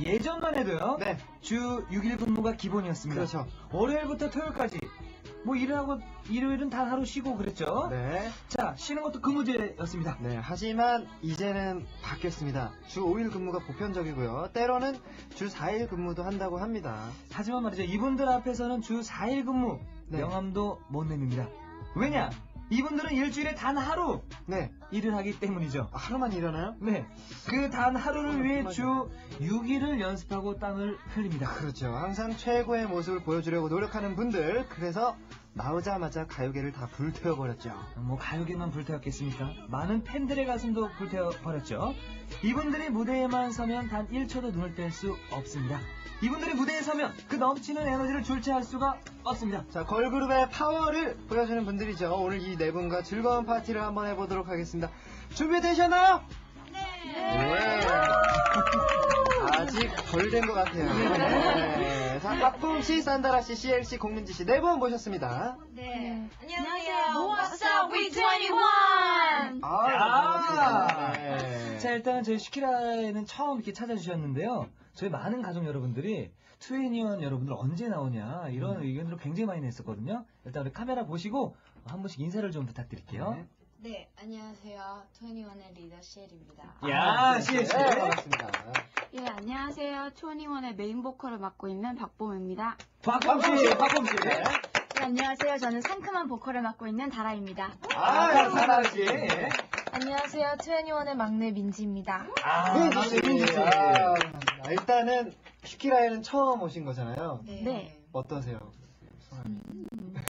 예전만 해도요. 네. 주 6일 근무가 기본이었습니다. 그렇죠. 월요일부터 토요일까지 뭐 일을 하고 일요일은 단 하루 쉬고 그랬죠. 네. 자, 쉬는 것도 근무제였습니다. 네. 하지만 이제는 바뀌었습니다. 주 5일 근무가 보편적이고요. 때로는 주 4일 근무도 한다고 합니다. 하지만 말이죠. 이분들 앞에서는 주 4일 근무 네. 명함도 못 냅니다. 왜냐? 이분들은 일주일에 단 하루 네. 일을 하기 때문이죠. 하루만 일하나요? 네. 그 단 하루를 위해 주 6일을 연습하고 땀을 흘립니다. 그렇죠. 항상 최고의 모습을 보여주려고 노력하는 분들. 그래서 나오자마자 가요계를 다 불태워버렸죠. 뭐 가요계만 불태웠겠습니까? 많은 팬들의 가슴도 불태워버렸죠. 이분들이 무대에만 서면 단 1초도 눈을 뗄 수 없습니다. 이분들이 무대에 서면 그 넘치는 에너지를 주체할 수가 없습니다. 자, 걸그룹의 파워를 보여주는 분들이죠. 오늘 이 네 분과 즐거운 파티를 한번 해보도록 하겠습니다. 준비되셨나요? 네. 아직 덜 된 것 같아요. 네. 자, 박범씨, 산다라 씨, CLC, 공민지 씨 네 분 모셨습니다. 네. 안녕하세요. What's up, we 21? 아, 야. 반갑습니다. 네. 자, 일단 저희 슈키라에는 처음 이렇게 찾아주셨는데요. 저희 많은 가족 여러분들이 투애니원 여러분들 언제 나오냐 이런 의견들을 굉장히 많이 냈었거든요. 일단 우리 카메라 보시고 한 분씩 인사를 좀 부탁드릴게요. 네. 네, 안녕하세요. 투애니원의 리더 씨엘입니다. 야, 네, CLC. 네, 반갑습니다. 예, 안녕하세요. 투애니원의 메인 보컬을 맡고 있는 박봄입니다. 박봄씨, 박봄씨. 네, 안녕하세요. 저는 상큼한 보컬을 맡고 있는 다라입니다. 아, 다라씨. 안녕하세요. 투애니원의 막내 민지입니다. 아, 민지씨. 민지씨. 아, 일단은 슈키라에는 처음 오신 거잖아요. 네. 네. 어떠세요?